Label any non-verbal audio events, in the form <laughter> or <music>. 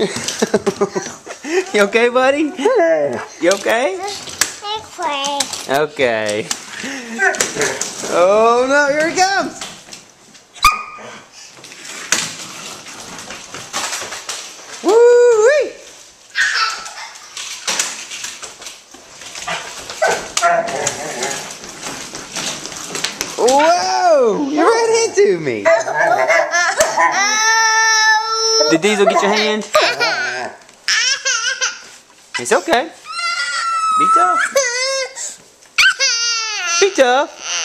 <laughs> you okay, buddy? You okay? Okay. Oh no, here he comes! Woo-wee! Whoa! You ran into me! <laughs> Did Diesel get your hand? It's okay. Be tough. Be tough.